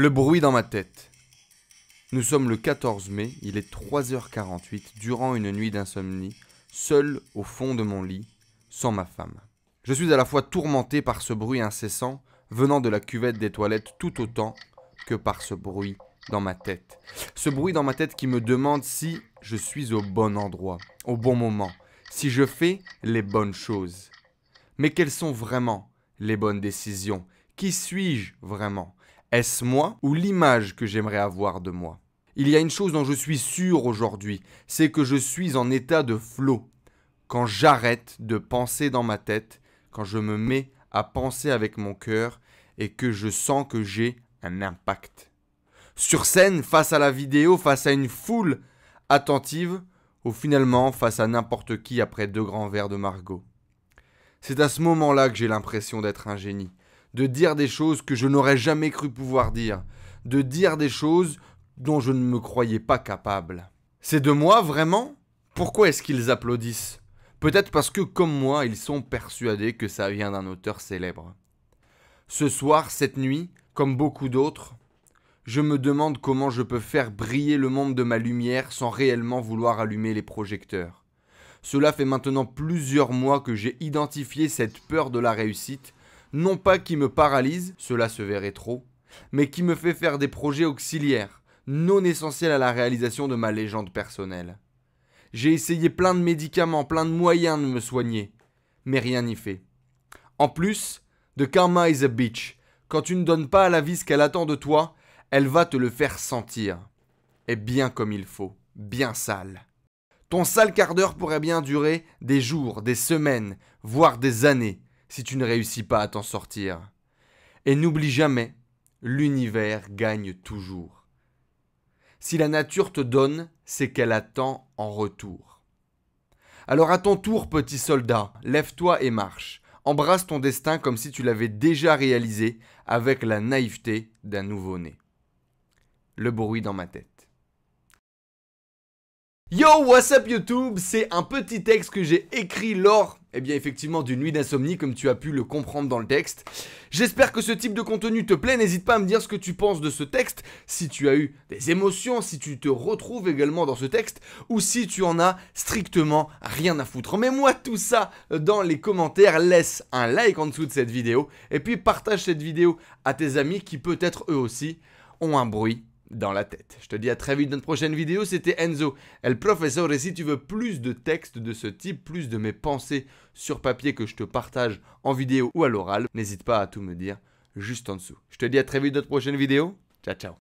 Le bruit dans ma tête. Nous sommes le 14 mai, il est 3h48, durant une nuit d'insomnie, seul au fond de mon lit, sans ma femme. Je suis à la fois tourmenté par ce bruit incessant, venant de la cuvette des toilettes tout autant que par ce bruit dans ma tête. Ce bruit dans ma tête qui me demande si je suis au bon endroit, au bon moment, si je fais les bonnes choses. Mais quelles sont vraiment les bonnes décisions? Qui suis-je vraiment? Est-ce moi ou l'image que j'aimerais avoir de moi? Il y a une chose dont je suis sûr aujourd'hui, c'est que je suis en état de flot. Quand j'arrête de penser dans ma tête, quand je me mets à penser avec mon cœur et que je sens que j'ai un impact. Sur scène, face à la vidéo, face à une foule attentive, ou finalement face à n'importe qui après deux grands verres de Margot. C'est à ce moment-là que j'ai l'impression d'être un génie de dire des choses que je n'aurais jamais cru pouvoir dire, de dire des choses dont je ne me croyais pas capable. C'est de moi vraiment? Pourquoi est-ce qu'ils applaudissent? Peut-être parce que, comme moi, ils sont persuadés que ça vient d'un auteur célèbre. Ce soir, cette nuit, comme beaucoup d'autres, je me demande comment je peux faire briller le monde de ma lumière sans réellement vouloir allumer les projecteurs. Cela fait maintenant plusieurs mois que j'ai identifié cette peur de la réussite non pas qui me paralyse, cela se verrait trop, mais qui me fait faire des projets auxiliaires, non essentiels à la réalisation de ma légende personnelle. J'ai essayé plein de médicaments, plein de moyens de me soigner, mais rien n'y fait. En plus, de karma is a bitch. Quand tu ne donnes pas à la vie ce qu'elle attend de toi, elle va te le faire sentir. Et bien comme il faut, bien sale. Ton sale quart d'heure pourrait bien durer des jours, des semaines, voire des années, si tu ne réussis pas à t'en sortir. Et n'oublie jamais, l'univers gagne toujours. Si la nature te donne, c'est qu'elle attend en retour. Alors à ton tour, petit soldat, lève-toi et marche. Embrasse ton destin comme si tu l'avais déjà réalisé avec la naïveté d'un nouveau-né. Le bruit dans ma tête. Yo, what's up YouTube? C'est un petit texte que j'ai écrit lors, eh bien effectivement, d'une nuit d'insomnie, comme tu as pu le comprendre dans le texte. J'espère que ce type de contenu te plaît, n'hésite pas à me dire ce que tu penses de ce texte, si tu as eu des émotions, si tu te retrouves également dans ce texte, ou si tu en as strictement rien à foutre. Mets-moi tout ça dans les commentaires, laisse un like en dessous de cette vidéo, et puis partage cette vidéo à tes amis qui peut-être eux aussi ont un bruit dans la tête. Je te dis à très vite dans une prochaine vidéo, c'était Enzo, el professeur, et si tu veux plus de textes de ce type, plus de mes pensées sur papier que je te partage en vidéo ou à l'oral, n'hésite pas à tout me dire juste en dessous. Je te dis à très vite dans une prochaine vidéo, ciao ciao